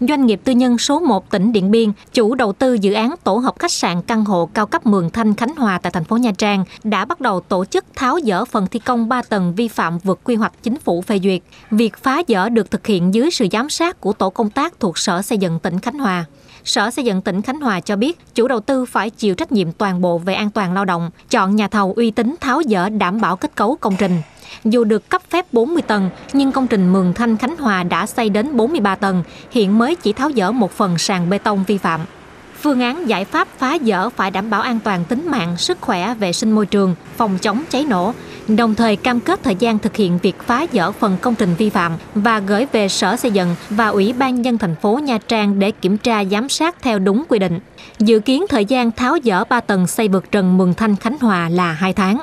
doanh nghiệp tư nhân số 1 tỉnh Điện Biên, chủ đầu tư dự án tổ hợp khách sạn căn hộ cao cấp Mường Thanh Khánh Hòa tại thành phố Nha Trang đã bắt đầu tổ chức tháo dỡ phần thi công 3 tầng vi phạm vượt quy hoạch chính phủ phê duyệt. Việc phá dỡ được thực hiện dưới sự giám sát của tổ công tác thuộc Sở Xây dựng tỉnh Khánh Hòa. Sở Xây dựng tỉnh Khánh Hòa cho biết, chủ đầu tư phải chịu trách nhiệm toàn bộ về an toàn lao động, chọn nhà thầu uy tín tháo dỡ đảm bảo kết cấu công trình. Dù được cấp phép 40 tầng, nhưng công trình Mường Thanh Khánh Hòa đã xây đến 43 tầng, hiện mới chỉ tháo dỡ một phần sàn bê tông vi phạm. Phương án giải pháp phá dỡ phải đảm bảo an toàn tính mạng, sức khỏe, vệ sinh môi trường, phòng chống cháy nổ, đồng thời cam kết thời gian thực hiện việc phá dỡ phần công trình vi phạm và gửi về Sở Xây dựng và Ủy ban nhân thành phố Nha Trang để kiểm tra giám sát theo đúng quy định. Dự kiến thời gian tháo dỡ 3 tầng xây vượt trần Mường Thanh Khánh Hòa là 2 tháng.